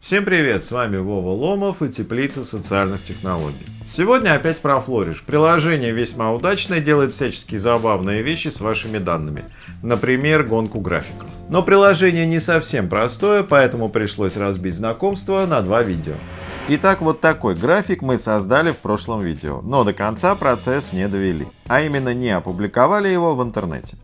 Всем привет, с вами Вова Ломов и Теплица социальных технологий. Сегодня опять про Флориш. Приложение весьма удачное, делает всяческие забавные вещи с вашими данными. Например, гонку графиков. Но приложение не совсем простое, поэтому пришлось разбить знакомство на два видео. Итак, вот такой график мы создали в прошлом видео, но до конца процесс не довели, а именно не опубликовали его в интернете.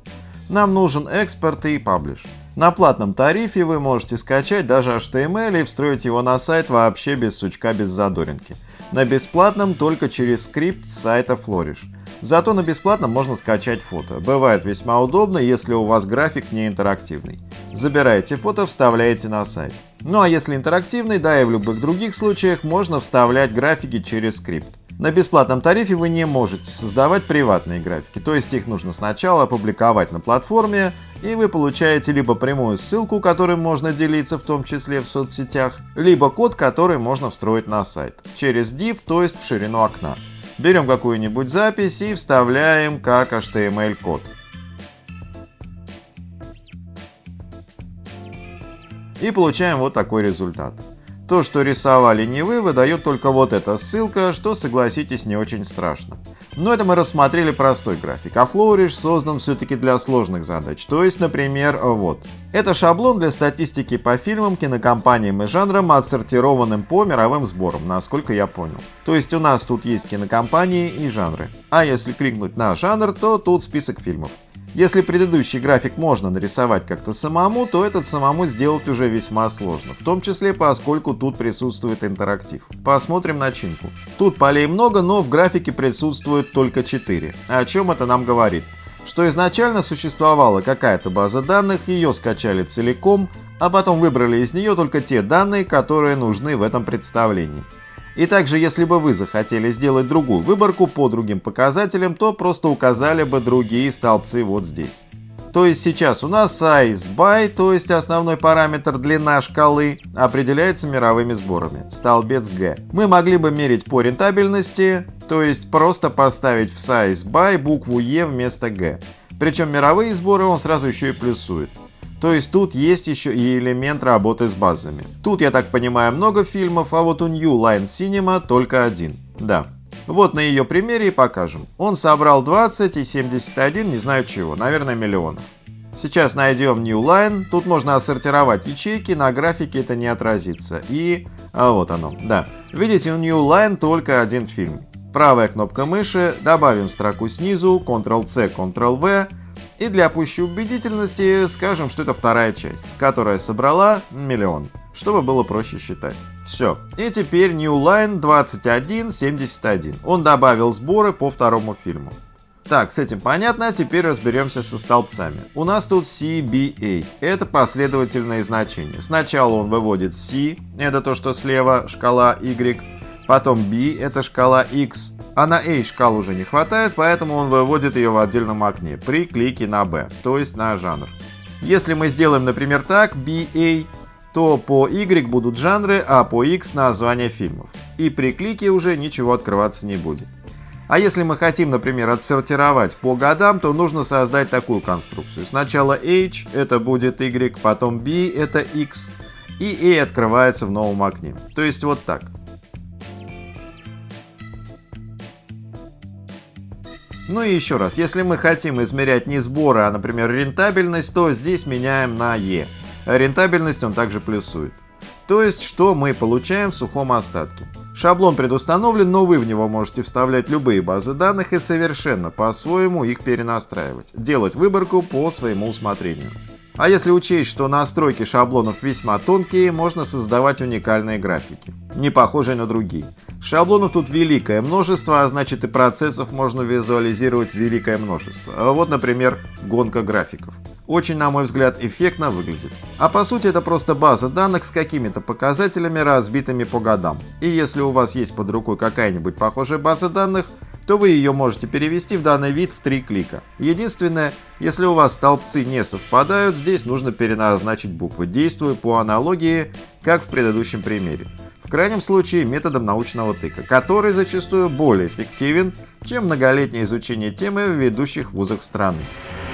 Нам нужен экспорт и паблиш. На платном тарифе вы можете скачать даже HTML и встроить его на сайт вообще без сучка, без задоринки. На бесплатном только через скрипт с сайта Flourish. Зато на бесплатном можно скачать фото. Бывает весьма удобно, если у вас график не интерактивный. Забираете фото, вставляете на сайт. Ну а если интерактивный, да и в любых других случаях, можно вставлять графики через скрипт. На бесплатном тарифе вы не можете создавать приватные графики, то есть их нужно сначала опубликовать на платформе, и вы получаете либо прямую ссылку, которой можно делиться в том числе в соцсетях, либо код, который можно встроить на сайт, через div, то есть в ширину окна. Берем какую-нибудь запись и вставляем как HTML-код. И получаем вот такой результат. То, что рисовали не вы, выдает только вот эта ссылка, что, согласитесь, не очень страшно. Но это мы рассмотрели простой график, а Flourish создан все-таки для сложных задач. То есть, например, вот. Это шаблон для статистики по фильмам, кинокомпаниям и жанрам, отсортированным по мировым сборам, насколько я понял. То есть у нас тут есть кинокомпании и жанры. А если кликнуть на жанр, то тут список фильмов. Если предыдущий график можно нарисовать как-то самому, то этот самому сделать уже весьма сложно, в том числе поскольку тут присутствует интерактив. Посмотрим начинку. Тут полей много, но в графике присутствует только 4. О чем это нам говорит? Что изначально существовала какая-то база данных, ее скачали целиком, а потом выбрали из нее только те данные, которые нужны в этом представлении. И также, если бы вы захотели сделать другую выборку по другим показателям, то просто указали бы другие столбцы вот здесь. То есть сейчас у нас size by, то есть основной параметр длина шкалы, определяется мировыми сборами, столбец G. Мы могли бы мерить по рентабельности, то есть просто поставить в size by букву E вместо G. Причем мировые сборы он сразу еще и плюсует. То есть тут есть еще и элемент работы с базами. Тут, я так понимаю, много фильмов, а вот у New Line Cinema только один. Да. Вот на ее примере и покажем. Он собрал 20 и 71 не знаю чего, наверное миллионов. Сейчас найдем New Line. Тут можно отсортировать ячейки, на графике это не отразится. И а вот оно, да. Видите, у New Line только один фильм. Правая кнопка мыши, добавим строку снизу, Ctrl-C, Ctrl-V, и для пущей убедительности скажем, что это вторая часть, которая собрала миллион, чтобы было проще считать. Все. И теперь New Line 2171. Он добавил сборы по второму фильму. Так, с этим понятно, а теперь разберемся со столбцами. У нас тут CBA. Это последовательные значения. Сначала он выводит C, это то, что слева, шкала Y. Потом B, это шкала X. А на A шкал уже не хватает, поэтому он выводит ее в отдельном окне при клике на B, то есть на жанр. Если мы сделаем, например, так, BA, то по Y будут жанры, а по X названия фильмов. И при клике уже ничего открываться не будет. А если мы хотим, например, отсортировать по годам, то нужно создать такую конструкцию. Сначала H это будет Y, потом B это X, и A открывается в новом окне. То есть вот так. Ну и еще раз, если мы хотим измерять не сборы, а, например, рентабельность, то здесь меняем на E. Рентабельность он также плюсует. То есть, что мы получаем в сухом остатке. Шаблон предустановлен, но вы в него можете вставлять любые базы данных и совершенно по-своему их перенастраивать. Делать выборку по своему усмотрению. А если учесть, что настройки шаблонов весьма тонкие, можно создавать уникальные графики, не похожие на другие. Шаблонов тут великое множество, а значит и процессов можно визуализировать великое множество. А вот, например, гонка графиков. Очень, на мой взгляд, эффектно выглядит. А по сути это просто база данных с какими-то показателями, разбитыми по годам. И если у вас есть под рукой какая-нибудь похожая база данных, то вы ее можете перевести в данный вид в три клика. Единственное, если у вас столбцы не совпадают, здесь нужно переназначить буквы, действуя по аналогии, как в предыдущем примере крайнем случае методом научного тыка, который зачастую более эффективен, чем многолетнее изучение темы в ведущих вузах страны.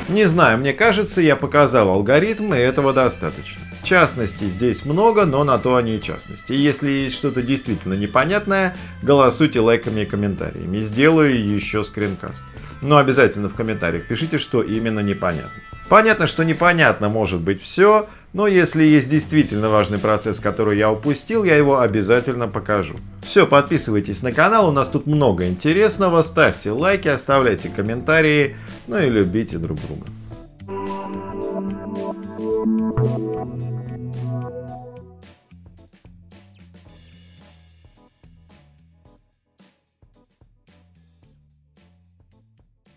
Не знаю, мне кажется, я показал алгоритм, и этого достаточно. Частностей здесь много, но на то они и частности. Если есть что-то действительно непонятное, голосуйте лайками и комментариями. Сделаю еще скринкаст. Но обязательно в комментариях пишите, что именно непонятно. Понятно, что непонятно может быть все, но если есть действительно важный процесс, который я упустил, я его обязательно покажу. Все, подписывайтесь на канал, у нас тут много интересного, ставьте лайки, оставляйте комментарии, ну и любите друг друга. Thank you.